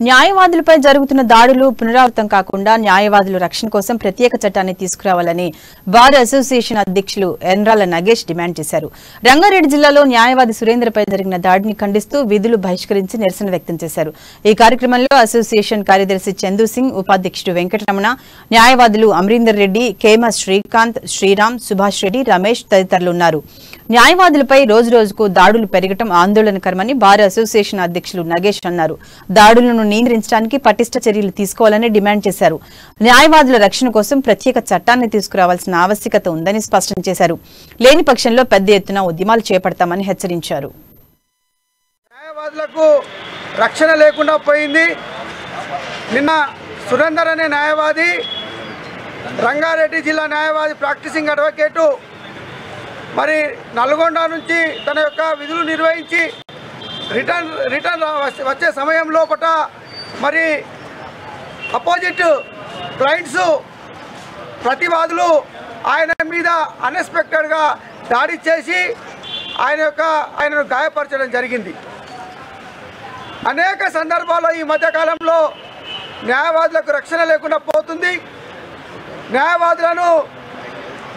న్యాయవాదులపై జరుగుతున్న దాడులు పునరావృతం కాకుండా న్యాయవాదుల రక్షణ కోసం ప్రత్యేక చట్టాన్ని తీసుకురావాలని బార్ అసోసియేషన్ అధ్యక్షులు ఎన్రాల నగేష్ డిమాండ్ చేశారు. రంగారెడ్డి జిల్లాలో న్యాయవాది సురేంద్రపై జరిగిన దాడిని ఖండిస్తూ విధులు బహిష్కరించి నిరసన వ్యక్తం చేశారు. ఈ కార్యక్రమంలో అసోసియేషన్ కార్యదర్శి చందు సింగ్ ఉపాధ్యక్షుడు వెంకటరమణ న్యాయవాదులు అమరీందర్ రెడ్డి కేమ శ్రీకాంత్ శ్రీరామ్ సుభాష్ రెడ్డి రమేష్ తదితరులున్నారు న్యాయవాదులపై రోజు రోజుకు దాడులు పెరగటం ఆందోళనకరమని బార్ అసోసియేషన్ అధ్యక్షులు నగేష్ అన్నారు. దాడులను నియంత్రించడానికి పటిష్ట చర్యలు తీసుకోవాలని డిమాండ్ చేశారు. న్యాయవాదుల రక్షణ కోసం ప్రత్యేక చట్టాన్ని తీసుకురావాల్సిన ఆవశ్యకత ఉందని స్పష్టం చేశారు. లేని పక్షంలో పెద్ద ఎత్తున ఉద్యమాలు చేపడతామని హెచ్చరించారు. న్యాయవాదులకు రక్షణ లేకుండా పోయింది. నిన్న సురేందర్ అనే న్యాయవాది రంగారెడ్డి జిల్లా న్యాయవాది ప్రాక్టీసింగ్ అడ్వకేటు మరి నల్గొండ నుంచి తన యొక్క విధులు నిర్వహించి రిటర్న్ రిటర్న్ వచ్చే- సమయం లోపల మరి అపోజిట్ క్లయింట్స్ ప్రతివాదులు ఆయన మీద అన్ఎక్స్పెక్టెడ్గా దాడి చేసి ఆయన యొక్క ఆయనను గాయపరచడం జరిగింది. అనేక సందర్భాల్లో ఈ మధ్యకాలంలో న్యాయవాదులకు రక్షణ లేకుండా పోతుంది. న్యాయవాదులను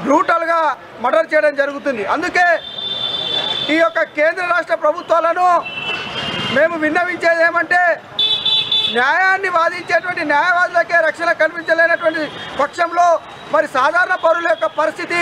బ్రూటల్గా మర్డర్ చేయడం జరుగుతుంది. అందుకే ఈ యొక్క కేంద్ర రాష్ట్ర ప్రభుత్వాలను మేము విన్నవించేది ఏమంటే న్యాయాన్ని వాదించేటువంటి న్యాయవాదులకే రక్షణ కల్పించలేనటువంటి పక్షంలో మరి సాధారణ పౌరుల యొక్క పరిస్థితి